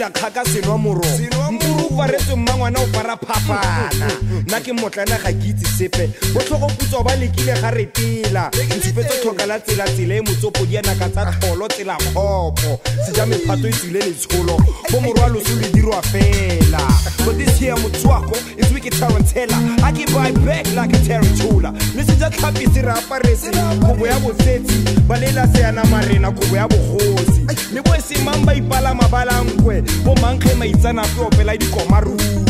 ya kgaka senwa moro nturu o faretsen ngwana o fara phapana nna ke motlana ga ke itse sepe botlhogoputso ba lekile ga re pela ntsifetso tlhoka la tselatsela e motsopo dianaka tsa tholo tsela kgopo seja mephato e tswile letsholo bo morwa loso le dirwa fela but this here motswako e tswe ke tarantela a ke buy back like a tarantula le seja tlhapi se re aparese kobo ya bosetsi ba lela seana marena kobo ya bogosi le bo e seng mang ba ipalamabalankwe bo mankge maitsanape opela dikomaruo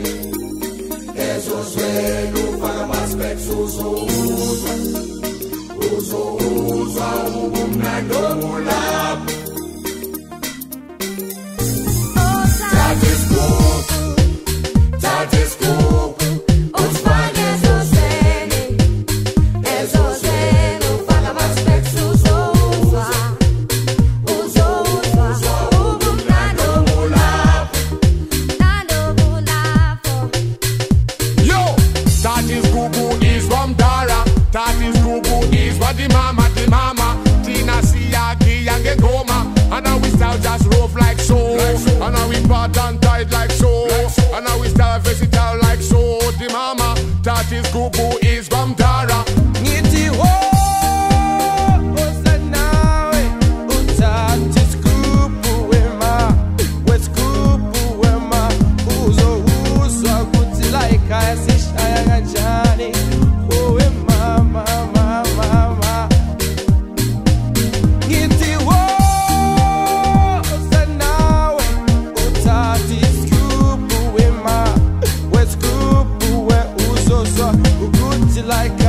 uzouza ubumnandi obulapha And now we style just rove like so. Like so. And now we part and tied like so. like so. And now we style versatile like so. The mama, that is good boy. like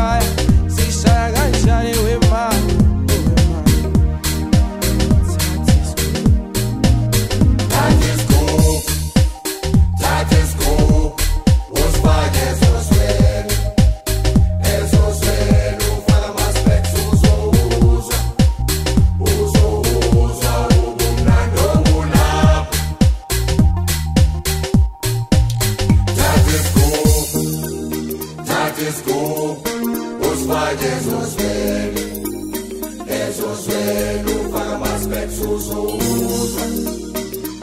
why Jesus will. Jesus veio para mais perto, usa, usa, usa,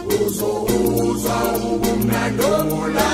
usa, usa, usa, usa, so, so, so, so, so, so